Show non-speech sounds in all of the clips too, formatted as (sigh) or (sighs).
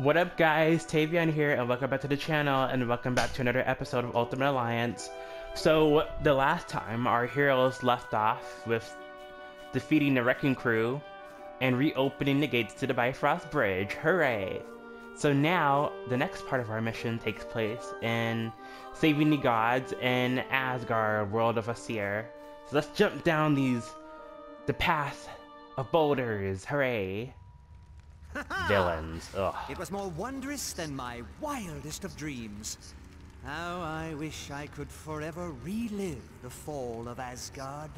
What up guys, Tavion here and welcome back to the channel and welcome back to another episode of Ultimate Alliance. So, the last time our heroes left off with defeating the Wrecking Crew and reopening the gates to the Bifrost Bridge, hooray! So now, the next part of our mission takes place in saving the gods in Asgard, world of Aesir. So let's jump down these, the path of boulders, hooray! (laughs) Villains, ugh. It was more wondrous than my wildest of dreams. How I wish I could forever relive the fall of Asgard.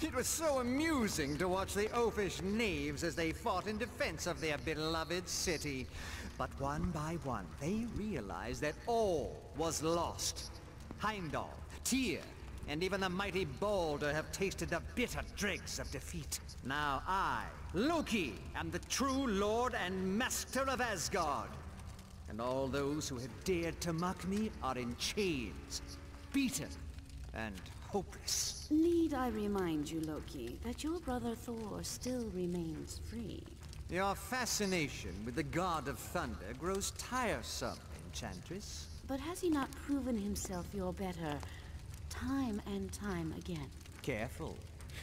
It was so amusing to watch the oafish knaves as they fought in defense of their beloved city. But one by one, they realized that all was lost. Heimdall, Tyr, and even the mighty Balder have tasted the bitter dregs of defeat. Now I, Loki, am the true lord and master of Asgard. And all those who have dared to mock me are in chains, beaten, and hopeless. Need I remind you, Loki, that your brother Thor still remains free? Your fascination with the god of thunder grows tiresome, Enchantress. But has he not proven himself your better time and time again? Careful.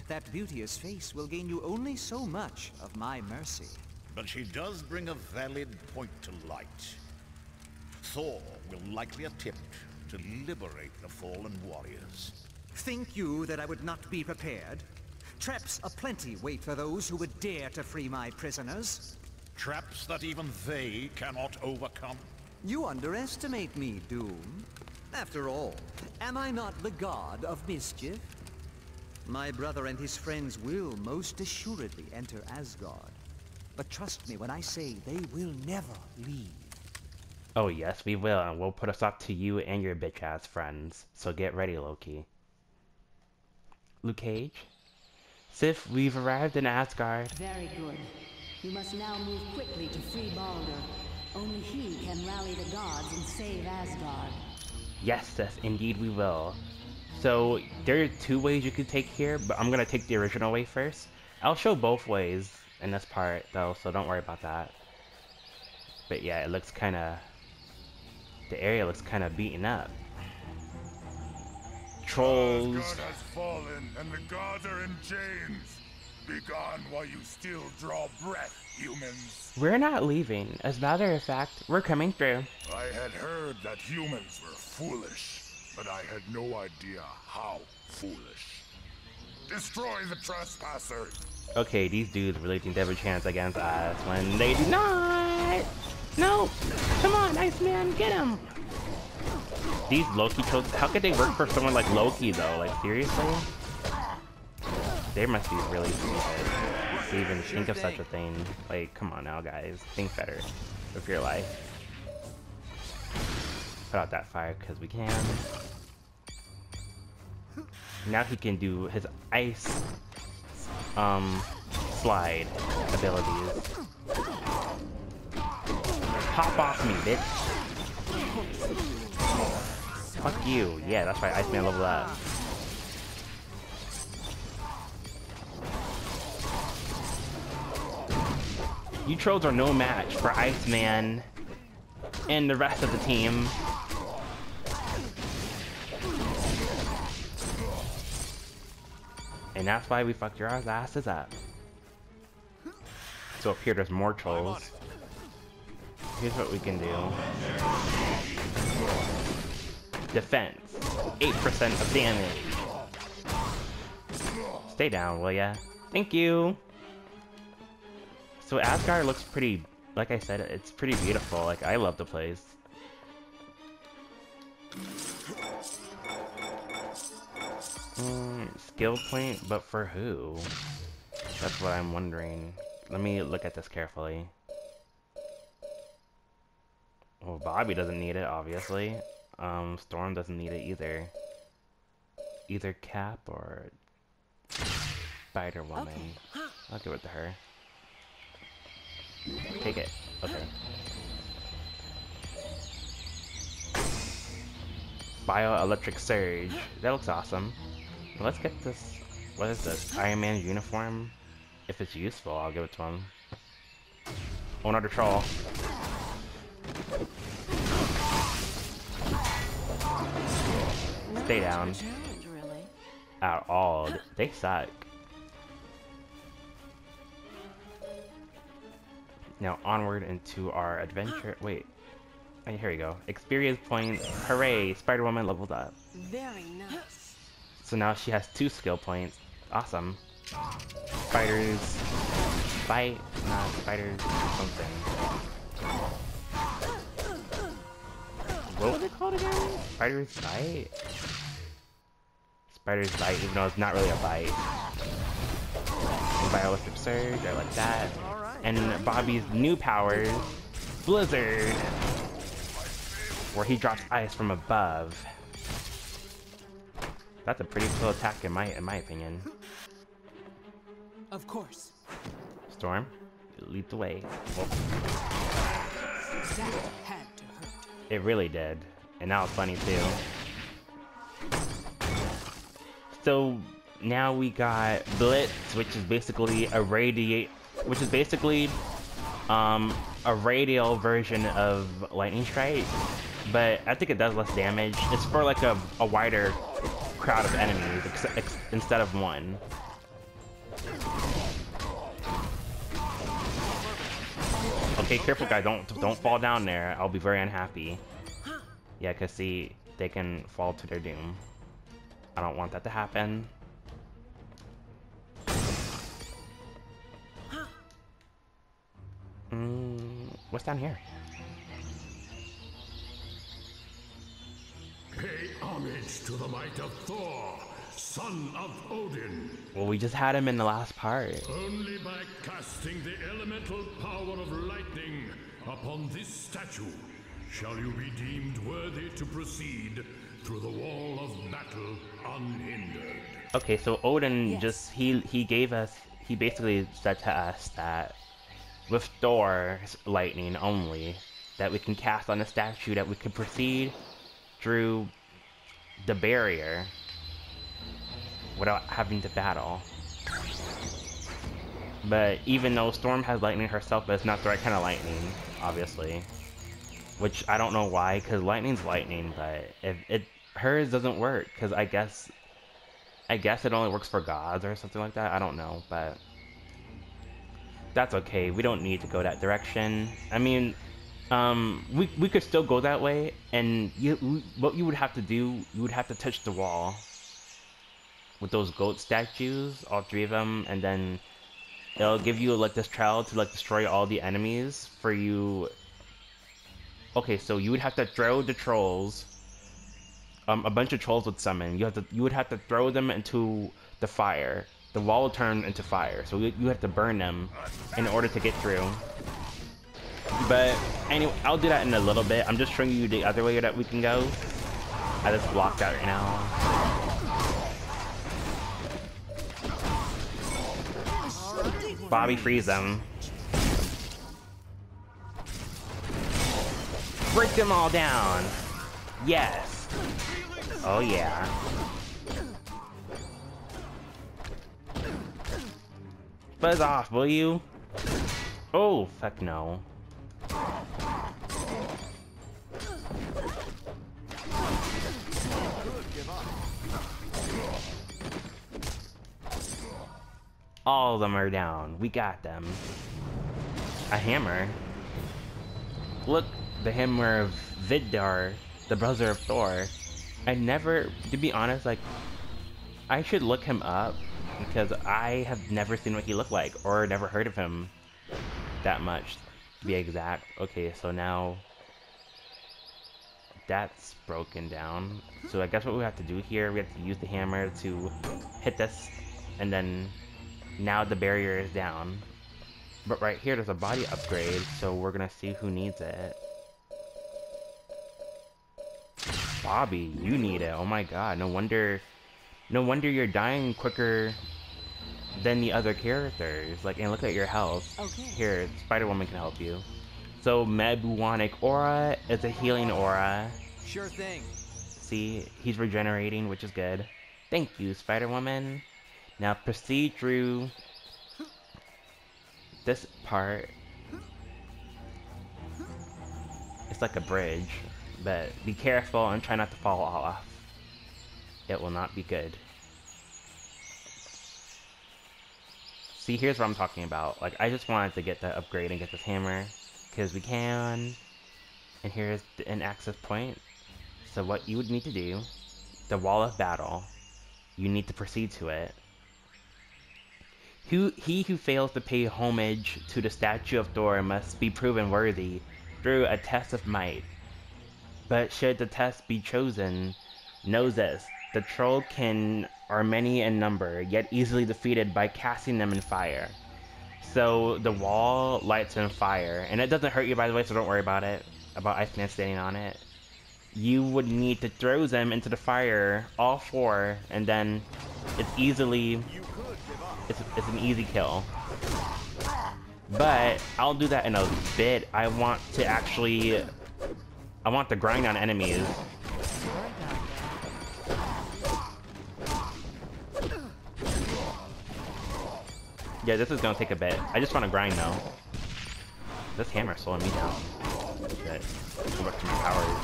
That beauteous face will gain you only so much of my mercy. But she does bring a valid point to light. Thor will likely attempt to liberate the fallen warriors. Think you that I would not be prepared? Traps aplenty wait for those who would dare to free my prisoners. Traps that even they cannot overcome. You underestimate me, Doom. After all, am I not the god of mischief? My brother and his friends will most assuredly enter Asgard. But trust me when I say they will never leave. Oh yes, we will, and we'll put a stop to you and your bitch-ass friends. So get ready, Loki. Luke Cage? Sif, we've arrived in Asgard. Very good. You must now move quickly to free Balder. Only he can rally the gods and save Asgard. Yes, yes, indeed we will. So, there are two ways you could take here, but I'm gonna take the original way first. I'll show both ways in this part, though, so don't worry about that. But yeah, it looks kinda... The area looks kinda beaten up. Trolls... Asgard has fallen, and the gods are in chains. Be gone while you still draw breath, humans. We're not leaving. As a matter of fact, we're coming through. I had heard that humans were foolish, but I had no idea how foolish. Destroy the trespasser. Okay, these dudes really think they have a chance against us when they do not! No! Come on, Iceman, get him! These Loki trolls, how could they work for someone like Loki though? Like, seriously? They must be really stupid to even think of such a thing. Like, come on now, guys. Think better with your life. Put out that fire, because we can. Now he can do his ice um, slide abilities. Pop off me, bitch. Fuck you. Yeah, that's right, Iceman level up. You trolls are no match for Iceman and the rest of the team. And that's why we fucked your asses up. So up here there's more trolls. Here's what we can do. Defense. 8% of damage. Stay down, will ya? Thank you! So Asgard looks pretty, like I said, it's pretty beautiful. Like, I love the place. Mm, skill point, but for who? That's what I'm wondering. Let me look at this carefully. Well, Bobby doesn't need it, obviously. Um, Storm doesn't need it either. Either Cap or Spider Woman. Okay. I'll give it to her. Take it. Okay. Bioelectric Surge. That looks awesome. Let's get this. What is this? Iron Man uniform? If it's useful, I'll give it to him. Oh, another troll. Stay down. At all. They suck. Now onward into our adventure. Wait. Oh, here we go. Experience points. Hooray! Spider-Woman leveled up. Very nice. So now she has two skill points. Awesome. Spiders bite, not spiders something. What was it called again? Spiders bite? Spiders bite, even though it's not really a bite. Bioelectric surge, I like that. And Bobby's new powers, Blizzard, where he drops ice from above. That's a pretty cool attack in my in my opinion. Of course. Storm, lead the way. Well, That had to hurt. it really did, and now it's funny too. So now we got Blitz, which is basically a radiate, which is basically um, a radial version of Lightning Strike, but I think it does less damage. It's for like a, a wider crowd of enemies instead of one. Okay, careful guy, don't don't fall down there. I'll be very unhappy. Yeah, cause see, they can fall to their doom. I don't want that to happen. What's down here? Pay homage to the might of Thor, son of Odin. Well, we just had him in the last part. Only by casting the elemental power of lightning upon this statue shall you be deemed worthy to proceed through the wall of battle unhindered. Okay, so Odin Yes. just he he gave us he basically said to us that with Thor's lightning only that we can cast on the statue that we can proceed through the barrier without having to battle. But even though Storm has lightning herself, but it's not the right kind of lightning, obviously. Which I don't know why, because lightning's lightning, but if it hers doesn't work, because I guess I guess it only works for gods or something like that. I don't know, but that's okay. We don't need to go that direction. I mean, um, we we could still go that way, and you what you would have to do, you would have to touch the wall with those goat statues, all three of them, and then it'll give you like this trial to like destroy all the enemies for you. Okay, so you would have to throw the trolls um, a bunch of trolls would summon. You have to, you would have to throw them into the fire. The wall will turn into fire, so you, you have to burn them in order to get through. But anyway, I'll do that in a little bit. I'm just showing you the other way that we can go. I just blocked out right now. Bobby freeze them. Break them all down. Yes. Oh yeah. Buzz off, will you? Oh, fuck no. All of them are down. We got them. A hammer. Look, the hammer of Vidar, the brother of Thor. I never, to be honest, like, I should look him up because I have never seen what he looked like or never heard of him that much, to be exact. Okay, so now that's broken down. So I guess what we have to do here, we have to use the hammer to hit this, and then now the barrier is down. But right here, there's a body upgrade, so we're gonna see who needs it. Bobby, you need it. Oh my god, no wonder no wonder you're dying quicker than the other characters. Like and look at your health. Okay. Here, Spider-Woman can help you. So Mebuonic Aura is a healing aura. Sure thing. See, he's regenerating, which is good. Thank you, Spider-Woman. Now proceed through this part. It's like a bridge, but be careful and try not to fall off. It will not be good. See, here's what I'm talking about. Like, I just wanted to get the upgrade and get this hammer, because we can. And here's an access point. So what you would need to do, the wall of battle, you need to proceed to it. Who, he who fails to pay homage to the statue of Thor must be proven worthy through a test of might. But should the test be chosen, know the Trollkin are many in number, yet easily defeated by casting them in fire. So the wall lights on fire, and it doesn't hurt you by the way, so don't worry about it, about Iceman standing on it. You would need to throw them into the fire, all four, and then it's easily, it's, it's an easy kill. But I'll do that in a bit. I want to actually, I want to grind on enemies. Yeah, this is gonna take a bit. I just want to grind though. This hammer's slowing me down. Shit. Too much my powers.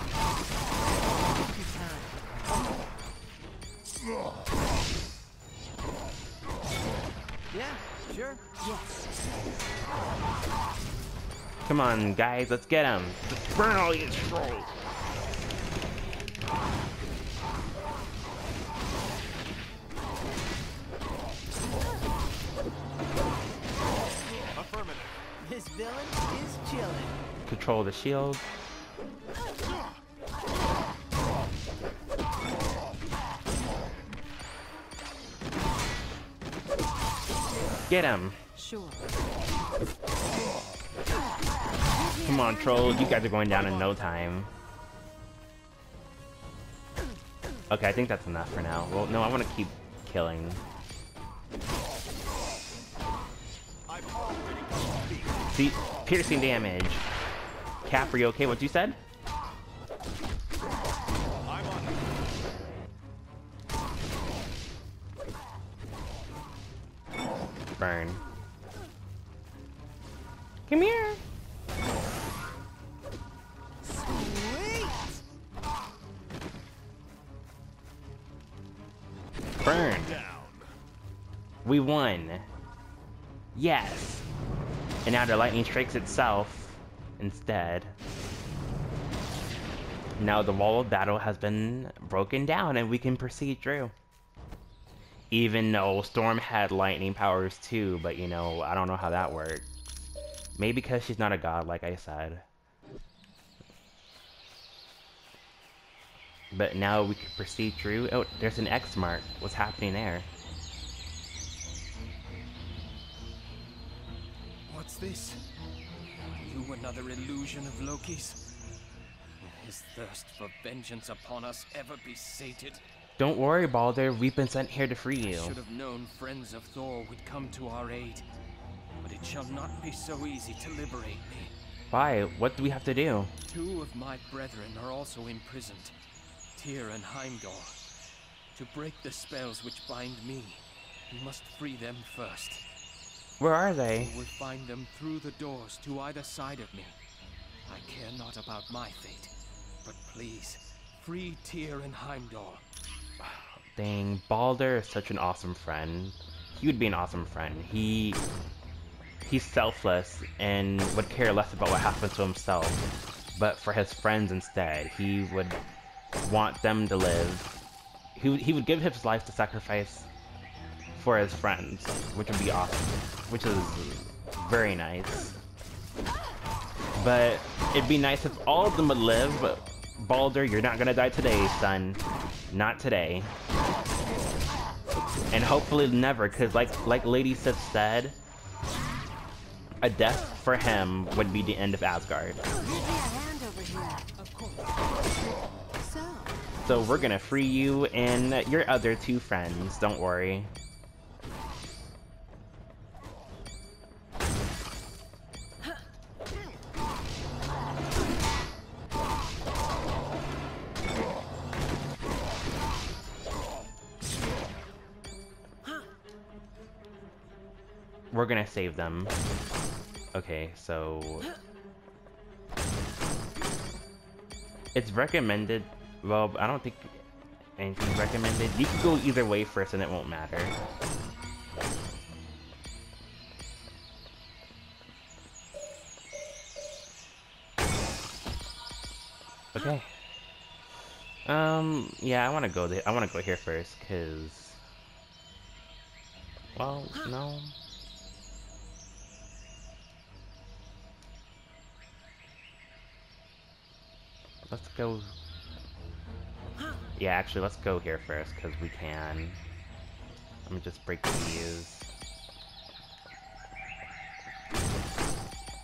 Yeah, sure. Yes. Come on, guys, let's get him. Just burn all these trolls. Villain is chilling. Control the shield. Get him. Sure. Come on, trolls. You guys are going down in no time. Okay, I think that's enough for now. Well, no, I want to keep killing. See, piercing damage. Cap, are you okay? What you said? Burn. Come here. Burn. We won. Yes. And now the lightning strikes itself instead. Now the wall of battle has been broken down and we can proceed through. Even though Storm had lightning powers too, but you know, I don't know how that worked. Maybe because she's not a god, like I said. But now we can proceed through. Oh, there's an X mark. What's happening there? What's this? You another illusion of Loki's? Will his thirst for vengeance upon us ever be sated? Don't worry, Balder. We've been sent here to free you. Should have known friends of Thor would come to our aid. But it shall not be so easy to liberate me. Why? What do we have to do? Two of my brethren are also imprisoned, Tyr and Heimdall. To break the spells which bind me, we must free them first. Where are they? We will find them through the doors to either side of me. I care not about my fate, but please, free Tyr and Heimdall. Dang, Balder is such an awesome friend. He would be an awesome friend. He he's selfless and would care less about what happens to himself, but for his friends instead, he would want them to live. He he would give his life to sacrifice for his friends, which would be awesome, which is very nice. But it'd be nice if all of them would live, but Balder, you're not gonna die today, son. Not today. And hopefully never, because like like Lady Sif said, a death for him would be the end of Asgard. So we're gonna free you and your other two friends, don't worry. We're gonna save them. Okay, so... It's recommended. Well, I don't think anything's recommended. You can go either way first and it won't matter. Okay. Um, yeah, I want to go there. I want to go here first, cause... Well, no. Let's go... Yeah, actually, let's go here first, because we can. Let me just break these.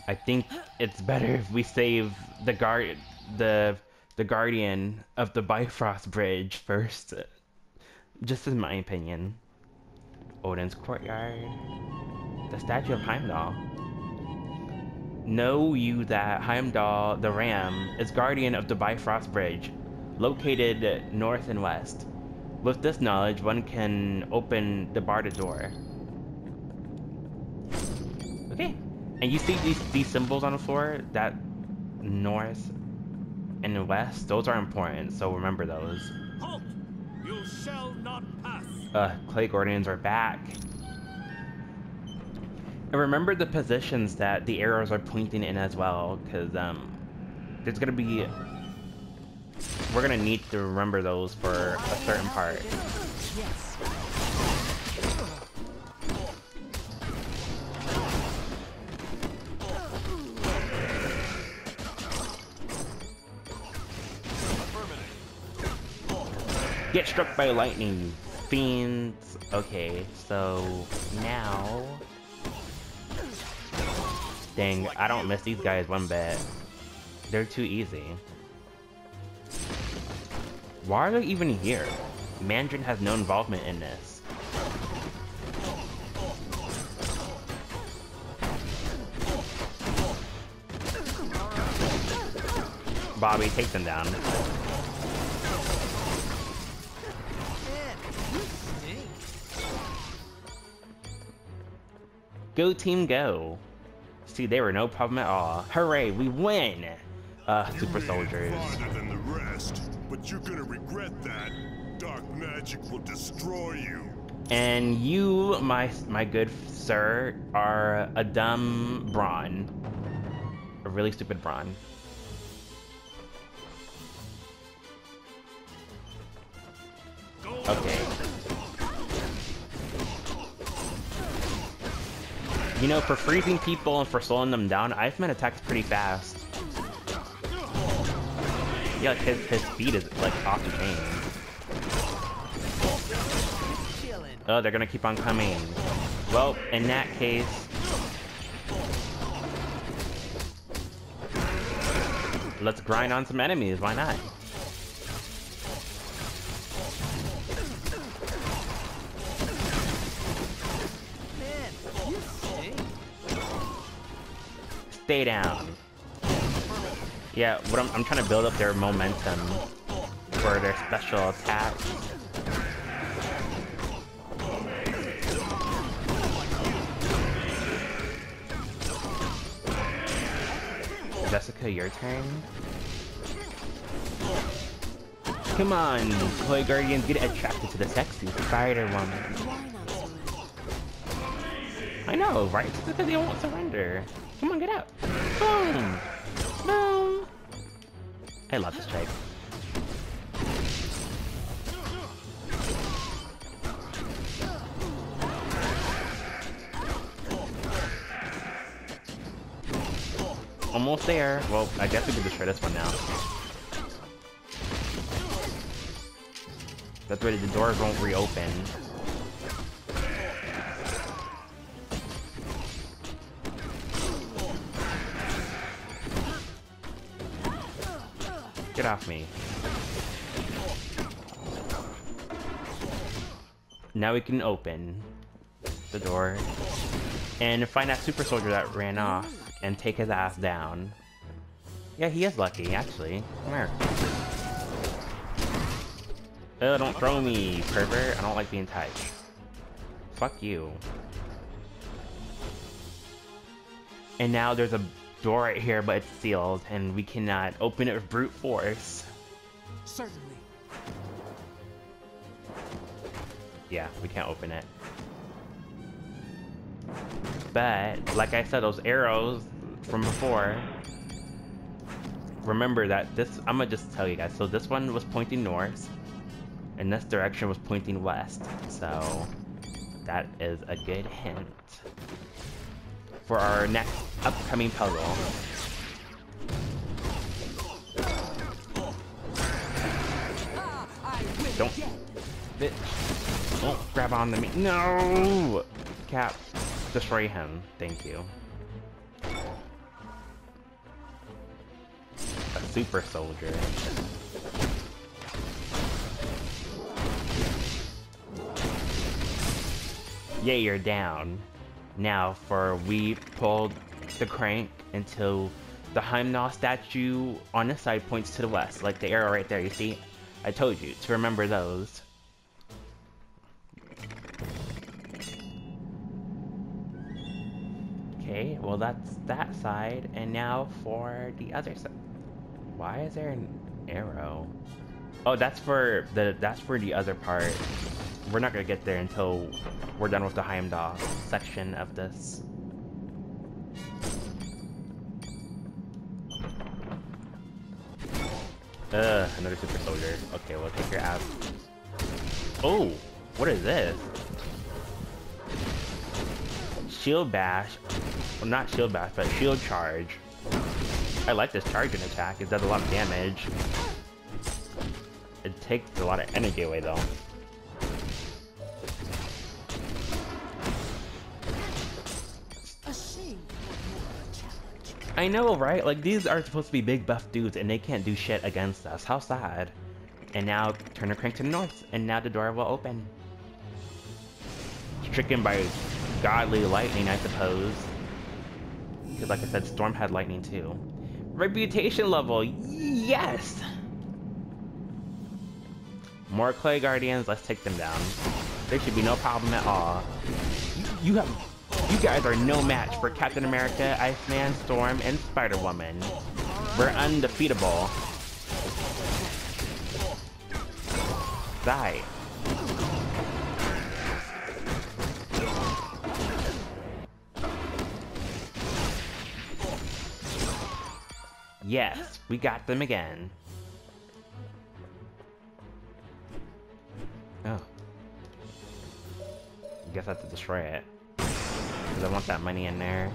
I think it's better if we save the guard, the the guardian of the Bifrost Bridge first. Just in my opinion. Odin's courtyard. The statue of Heimdall. Know you that Heimdall the Ram is guardian of the Bifrost Bridge, located north and west. With this knowledge, one can open the barred door. Okay. And you see these, these symbols on the floor? That north and west? Those are important, so remember those. Halt! You shall not pass! Uh, Clay Guardians are back. And remember the positions that the arrows are pointing in as well, because um, there's gonna be... We're gonna need to remember those for a certain part. Get struck by lightning, fiends. Okay, so now... Dang, I don't miss these guys one bit. They're too easy. Why are they even here? Mandarin has no involvement in this. Bobby, take them down. Go team go. See, they were no problem at all. Hooray, we win! Uh, super soldiers. Farther than the rest, but you're gonna regret that. Dark magic will destroy you. And you, my my good sir, are a dumb brawn. A really stupid brawn. You know, for freezing people and for slowing them down, Iceman attacks pretty fast. Yeah, like his, his speed is like off the chain. Oh, they're gonna keep on coming. Well, in that case... Let's grind on some enemies, why not? Stay down. Yeah, what I'm, I'm trying to build up their momentum for their special attack. Jessica, your turn. Come on, Clay Guardians, get attracted to the sexy spider woman. I know, right? Because they won't surrender. Come on, get out. Boom! Boom! I love this type. Almost there. Well, I guess we can destroy this one now. That's why the doors won't reopen. Off me. Now we can open the door and find that super soldier that ran off and take his ass down. Yeah, he is lucky, actually. Come here. Oh, don't throw me, pervert. I don't like being touched. Fuck you. And now there's a door right here, but it's sealed, and we cannot open it with brute force. Certainly. Yeah, we can't open it. But, like I said, those arrows from before, remember that this, I'm gonna just tell you guys, so this one was pointing north, and this direction was pointing west, so that is a good hint for our next upcoming puzzle. Don't, bitch, don't grab on to me. No! Cap, destroy him. Thank you. A super soldier. Yeah, you're down. Now, for we pulled the crank until the Heimdall statue on the side points to the west, like the arrow right there, you see? I told you to remember those. Okay, well that's that side, and now for the other side. Why is there an arrow? Oh, that's for the that's for the other part. We're not gonna get there until we're done with the Heimdall section of this. Ugh, another super soldier. Okay, we'll take your ass. Oh, what is this? Shield bash. Well, not shield bash, but shield charge. I like this charging attack. It does a lot of damage. It takes a lot of energy away, though. I know, right? Like, these are supposed to be big buff dudes, and they can't do shit against us. How sad. And now, turn the crank to the north, and now the door will open. Stricken by godly lightning, I suppose. Because, like I said, Storm had lightning too. Reputation level, yes! More Clay Guardians, let's take them down. There should be no problem at all. You have, you guys are no match for Captain America, Iceman, Storm, and Spider-Woman. We're undefeatable. Die. Yes, we got them again. Oh. I guess I have to destroy it. Because I want that money in there.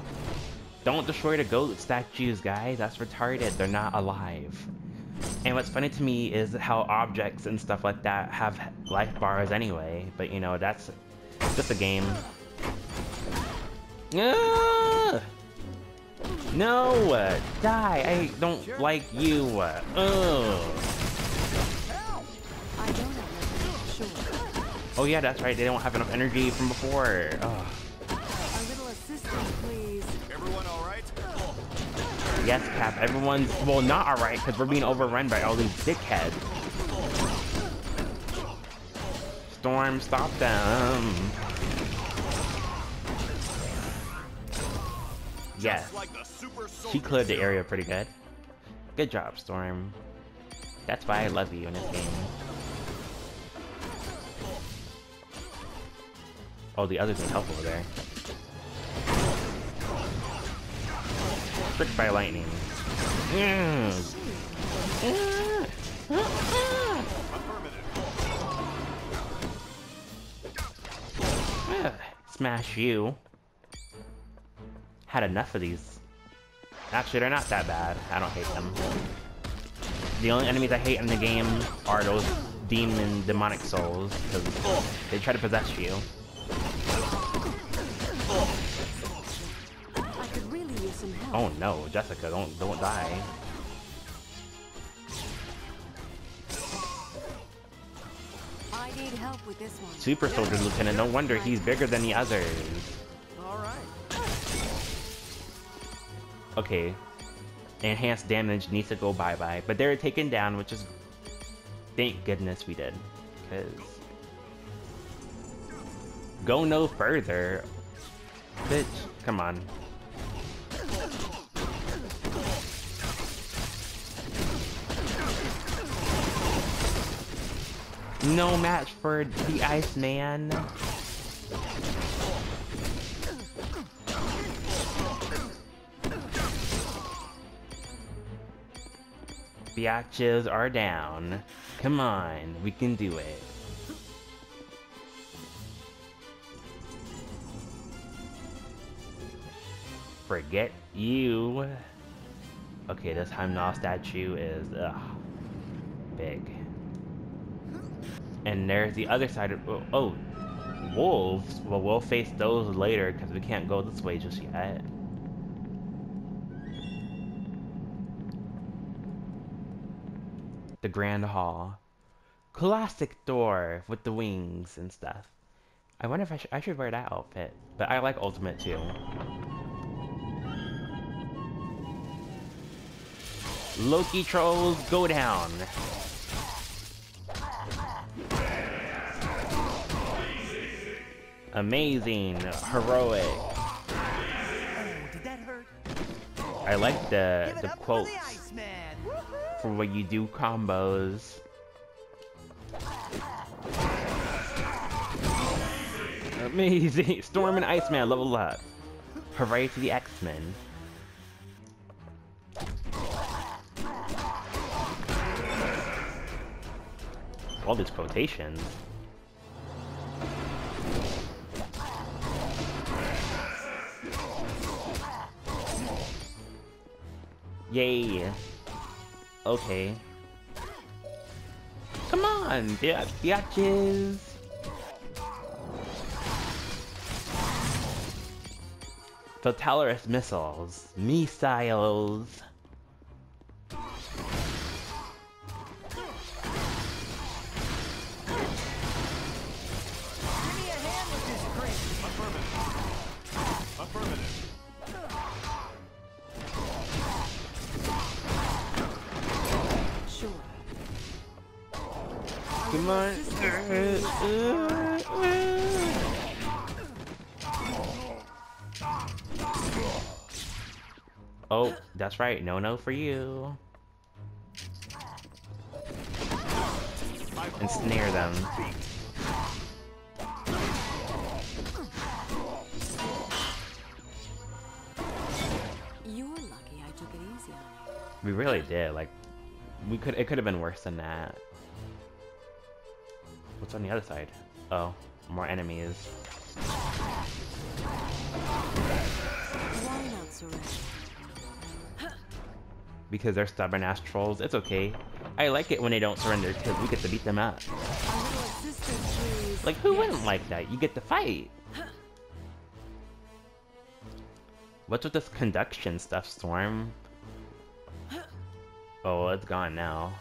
Don't destroy the goat statues, guys. That's retarded. They're not alive. And what's funny to me is how objects and stuff like that have life bars anyway. But you know, that's just a game. Ah! No! uh, Die! I don't like you! uh, Ugh! I don't have sure. Oh yeah, that's right. They don't have enough energy from before. Ugh. Yes, Cap. Everyone's well, not all right because we're being overrun by all these dickheads. Storm, stop them. Yes, Like the super she cleared the area pretty good. Good job, Storm. That's why I love you in this game. Oh, the others need help over there. Tricked by lightning. Mm. Ah, (sighs) Smash you. Had enough of these. Actually, they're not that bad. I don't hate them. The only enemies I hate in the game are those demon demonic souls because they try to possess you. Oh no, Jessica, don't don't die. I need help with this one. Super Soldier Lieutenant, no wonder he's bigger than the others. All right. Okay. Enhanced damage needs to go bye-bye. But they're taken down, which is... Thank goodness we did. Because... Go no further. Bitch, come on. No match for the Iceman. Biatches are down. Come on, we can do it. Forget you. Okay, this Heimdall statue is ugh, big. And there's the other side of oh, oh wolves. Well, we'll face those later because we can't go this way just yet. The Grand Hall. Classic door with the wings and stuff. I wonder if I, sh I should wear that outfit. But I like Ultimate too. Loki trolls go down. Amazing, heroic. Oh, did that hurt? I like the the quotes for for when you do combos. Amazing! (laughs) Storm and Iceman level up. Hooray to the X-Men. All these quotations. Yay. Okay. Come on, bi- biatches. Totalis missiles. Missiles. Come. Oh, that's right. No, no for you. Ensnare them. You're lucky I took it easy on you. We really did. Like, we could. It could have been worse than that. What's on the other side? Oh, more enemies. Why not surrender? Because they're stubborn ass trolls. It's okay. I like it when they don't surrender because we get to beat them up. A little assistance, please. Like, who wouldn't like that? You get to fight. What's with this conduction stuff, Storm? Oh, it's gone now.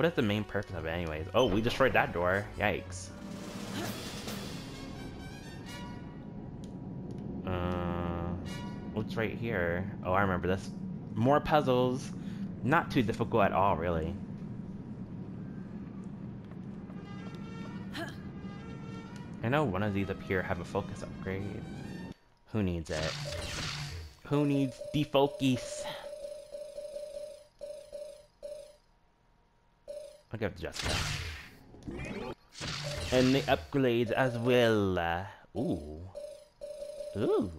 What is the main purpose of it anyways? Oh, we destroyed that door. Yikes. Uh, what's right here? Oh, I remember this. More puzzles. Not too difficult at all, really. I know one of these up here have a focus upgrade. Who needs it? Who needs defocus? It to Jessica. And the upgrades as well. Uh, Ooh. Ooh.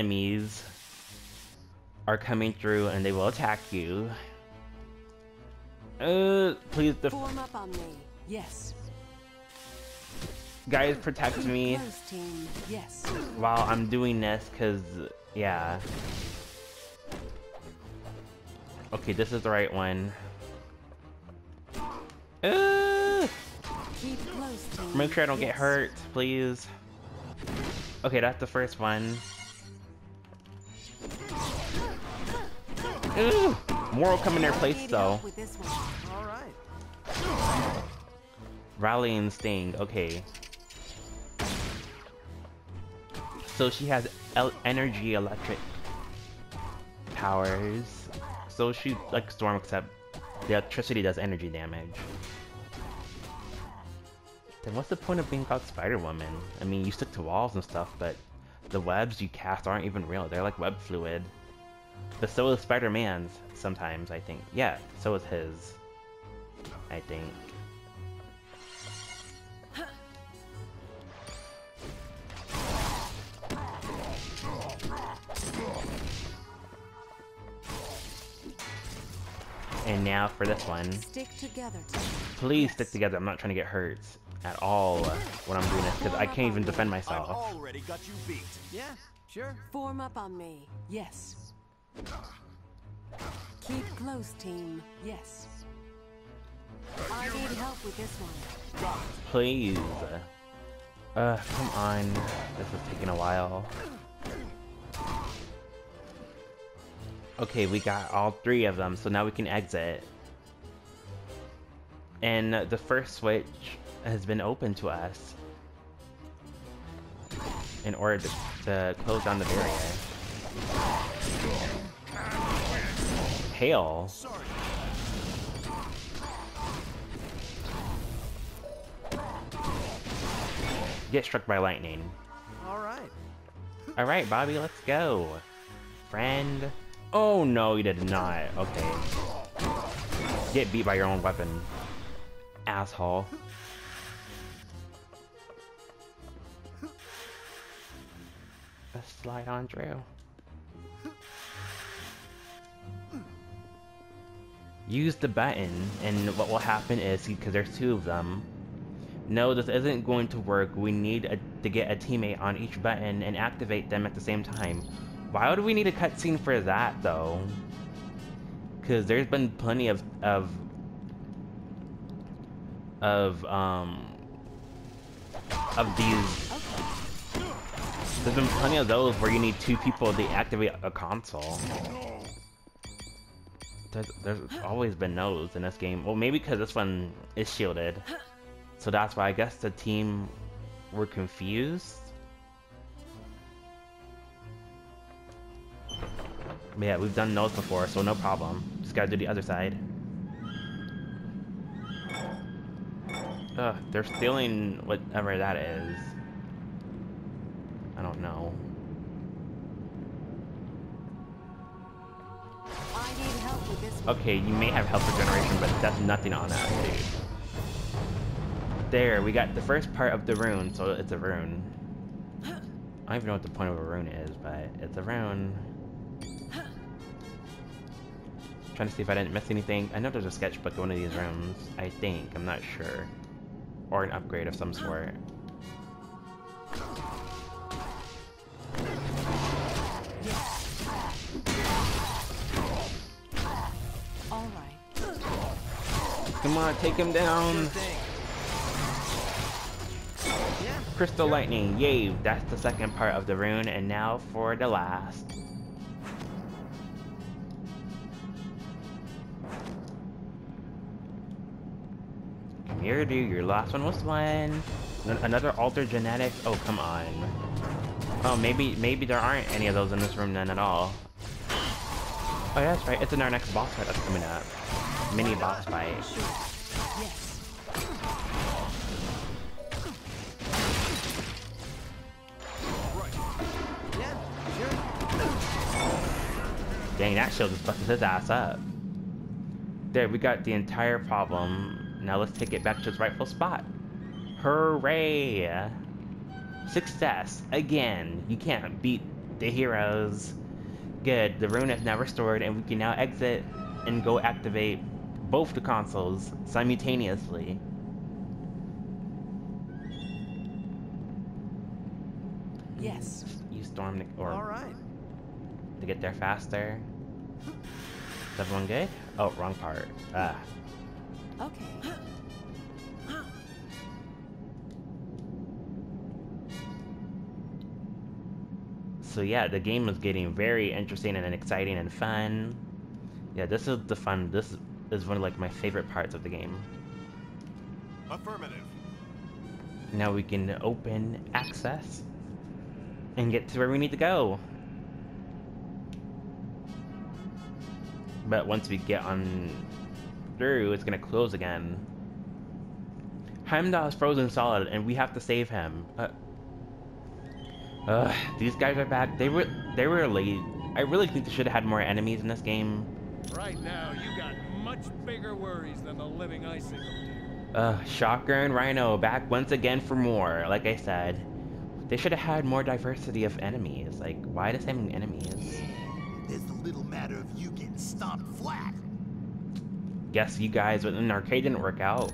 Enemies are coming through and they will attack you. Uh, please def- Form up on me. Yes. guys protect me Yes. while I'm doing this, cause yeah. Okay, this is the right one. Uh, Keep close make sure I don't get hurt, please. Okay, that's the first one. Ooh, more will come in their place though. right. Rally and Sting, okay. So she has el energy electric powers. So she like Storm except the electricity does energy damage. Then what's the point of being called Spider-Woman? I mean, you stick to walls and stuff, but the webs you cast aren't even real. They're like web fluid. But so is Spider-Man's sometimes, I think. Yeah, so is his. I think. And now for this one. Stick together team. Please stick together. I'm not trying to get hurt at all uh, when I'm doing this because I can't even defend myself. already got you beat. Yeah, sure. Form up on me. Yes. Keep close team. Yes. I need help with this one. Please. Uh, come on. This is taking a while. Okay, we got all three of them, so now we can exit. And the first switch has been open to us. In order to, to close down the barrier. Hail. Get struck by lightning. All right. Alright, Bobby, let's go. Friend. Oh no, you did not. Okay. Get beat by your own weapon. Asshole. Let's slide on through. Use the button, and what will happen is, because there's two of them, no, this isn't going to work. We need a, to get a teammate on each button and activate them at the same time. Why would we need a cutscene for that, though? Because there's been plenty of, of, of, um, of these. There's been plenty of those where you need two people to activate a console. There's, there's always been those in this game. Well, maybe because this one is shielded. So that's why I guess the team were confused. But yeah, we've done those before, so no problem. Just gotta do the other side. Ugh, they're stealing whatever that is. I don't know. Okay, you may have health regeneration, but that's nothing on that, dude. There, we got the first part of the rune, so it's a rune. I don't even know what the point of a rune is, but it's a rune. Trying to see if I didn't miss anything. I know there's a sketchbook in one of these rooms. I think. I'm not sure. Or an upgrade of some sort. All Come on, take him down! Crystal Lightning, yay! That's the second part of the rune, and now for the last. Come here, dude. Your last one was one. An- Another altered genetic. Oh, come on. Oh, maybe maybe there aren't any of those in this room then at all. Oh, yeah, that's right. It's in our next boss fight that's coming up. Mini boss fight. Dang, that shield just busted his ass up. There, we got the entire problem. Now let's take it back to its rightful spot. Hooray! Success! Again! You can't beat the heroes. Good, the rune is now restored and we can now exit and go activate both the consoles simultaneously. Yes. You storm the, or All right. to get there faster. Is everyone good? Oh, wrong part. Ah. Okay. So yeah, the game is getting very interesting and exciting and fun. Yeah, this is the fun. This is one of like my favorite parts of the game. Affirmative. Now we can open access and get to where we need to go. But once we get on through, it's gonna close again. Heimdall is frozen solid, and we have to save him. Uh, Ugh, these guys are back. They were they were late. I really think they should have had more enemies in this game. Right now, you got much bigger worries than the living icicle. Uh, Shocker and Rhino back once again for more. Like I said, they should have had more diversity of enemies. Like, why the same enemies? There's a little matter of you getting stomped flat. Guess you guys with an arcade didn't work out.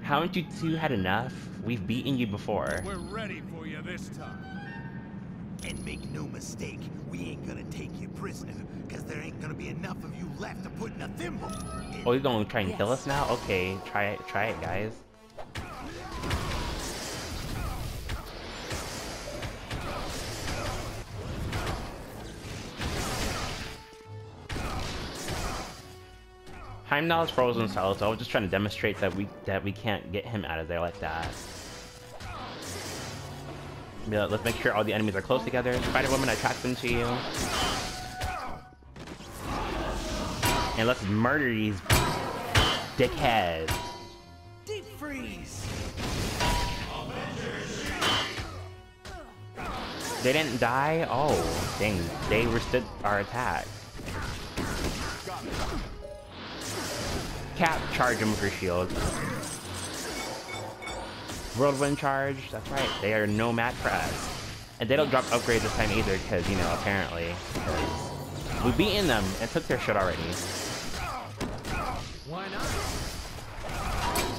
Haven't you two had enough? We've beaten you before. We're ready for you this time. And make no mistake, we ain't gonna take you prisoner, cause there ain't gonna be enough of you left to put in a thimble. Oh, you're gonna try and kill us now? Okay, try it, try it, guys. Heimdall is frozen solid, so I was just trying to demonstrate that we that we can't get him out of there like that. Yeah, let's make sure all the enemies are close together. Spider-Woman, I tracked them to you. And let's murder these dickheads. Deep freeze. They didn't die? Oh, dang. They withstood our attack. Cap, charge them with your shield. Whirlwind charge, that's right. They are no match for us. And they don't drop upgrades this time either, because, you know, apparently. We've beaten them and took their shit already. Why not?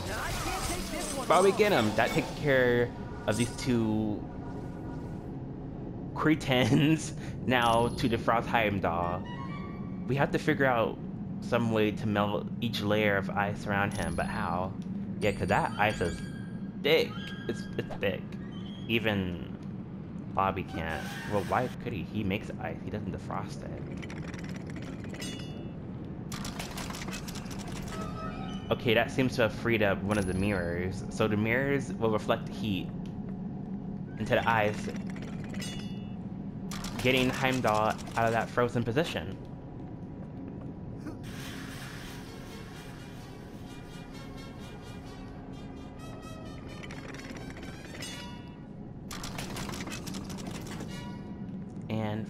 Now, I can't take this one. But we get them. That takes care of these two cretins (laughs) now to defrost Heimdall. We have to figure out some way to melt each layer of ice around him, but how? Yeah, because that ice is thick. It's, it's thick. Even Bobby can't. Well, why could he? He makes ice. He doesn't defrost it. Okay, that seems to have freed up one of the mirrors. So the mirrors will reflect heat into the ice, getting Heimdall out of that frozen position.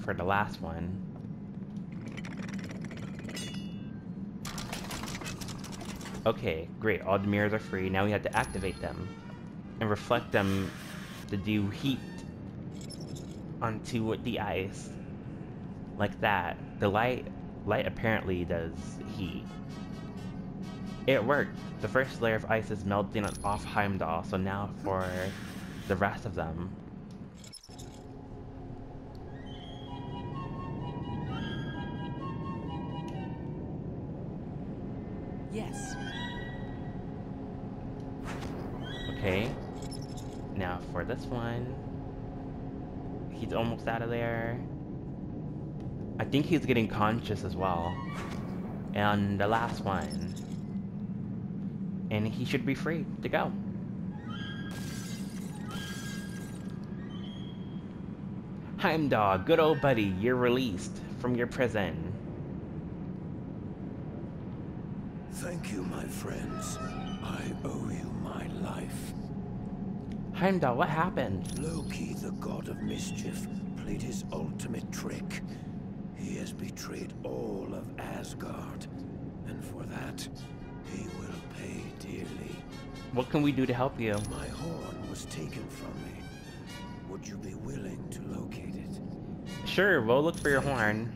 For the last one, Okay, great. All the mirrors are free. Now we have to activate them and reflect them to do heat onto the ice. Like that. The light light apparently does heat. It worked. The first layer of ice is melting off Heimdall, so now for the rest of them. One. He's almost out of there. I think he's getting conscious as well. And the last one. And he should be free to go. Heimdall, good old buddy, you're released from your prison. Thank you, my friends. I owe you my life. Heimdall, what happened? Loki, the god of mischief, played his ultimate trick. He has betrayed all of Asgard, and for that, he will pay dearly. What can we do to help you? My horn was taken from me. Would you be willing to locate it? Sure, we'll look for your horn.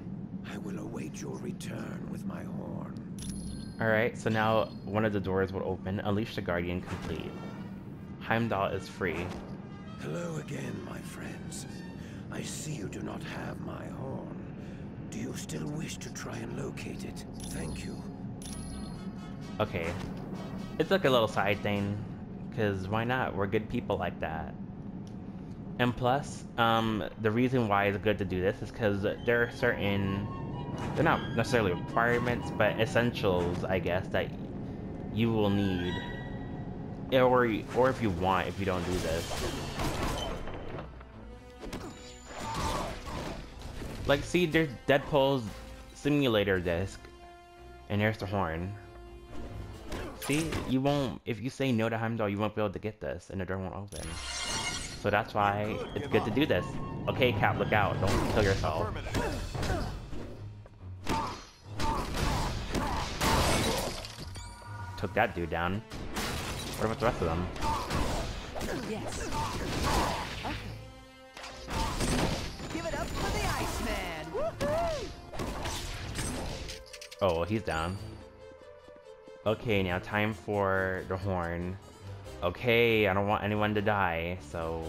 I will await your return with my horn. Alright, so now one of the doors will open. Unleash the Guardian complete. Heimdall is free. Hello again, my friends. I see you do not have my horn. Do you still wish to try and locate it? Thank you. Okay. It's like a little side thing. Because why not? We're good people like that. And plus, um, the reason why it's good to do this is because there are certain, they're not necessarily requirements, but essentials, I guess, that you will need. Or, or if you want, if you don't do this. Like, see, there's Deadpool's simulator disc, and there's the horn. See, you won't, if you say no to Heimdall, you won't be able to get this, and the door won't open. So that's why it's good to do this. Okay, Cap, look out. Don't kill yourself. Took that dude down. What about the rest of them? Yes. Okay. Give it up for the Iceman! Oh, he's down. Okay, now time for the horn. Okay, I don't want anyone to die, so...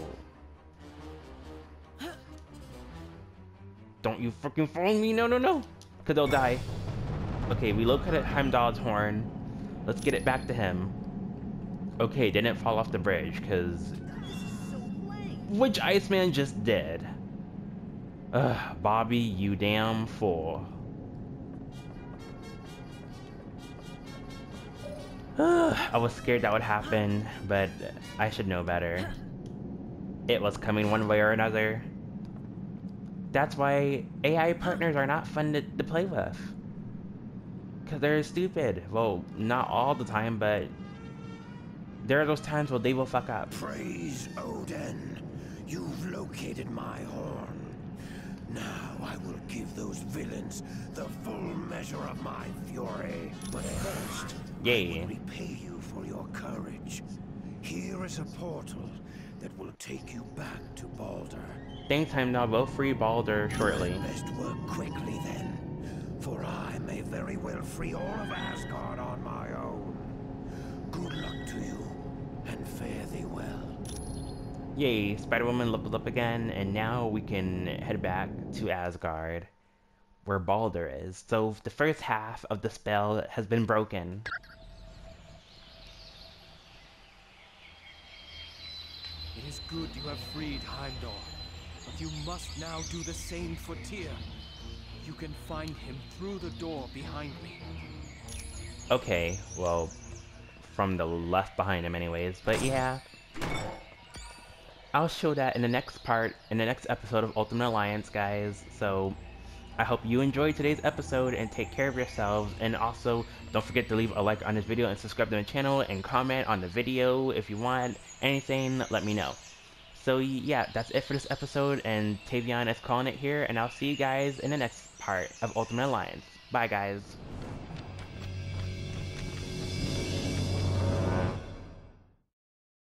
Don't you freaking follow me! No, no, no! Because they'll die. Okay, we located Heimdall's horn. Let's get it back to him. Okay, didn't fall off the bridge, because... Which Iceman just did. Ugh, Bobby, you damn fool. I was scared that would happen, but I should know better. It was coming one way or another. That's why AI partners are not fun to, to play with. Because they're stupid. Well, not all the time, but there are those times where they will fuck up. Praise Odin. You've located my horn. Now I will give those villains the full measure of my fury. But first, Yay. I will repay you for your courage. Here is a portal that will take you back to Balder. Thanks, Heimdall. We'll free Balder shortly. Best work quickly then, for I may very well free all of Asgard on my own. Good luck to you, and fare thee well. Yay, Spider-Woman leveled up again, and now we can head back to Asgard, where Balder is. So the first half of the spell has been broken. It is good you have freed Heimdall, but you must now do the same for Tyr. You can find him through the door behind me. Okay, well, from the left behind him anyways, but yeah. I'll show that in the next part, in the next episode of Ultimate Alliance, guys. So, I hope you enjoyed today's episode and take care of yourselves. And also, don't forget to leave a like on this video and subscribe to the channel and comment on the video if you want anything, let me know. So yeah, that's it for this episode, and Taveion is calling it here, and I'll see you guys in the next part of Ultimate Alliance. Bye, guys.